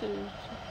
是。对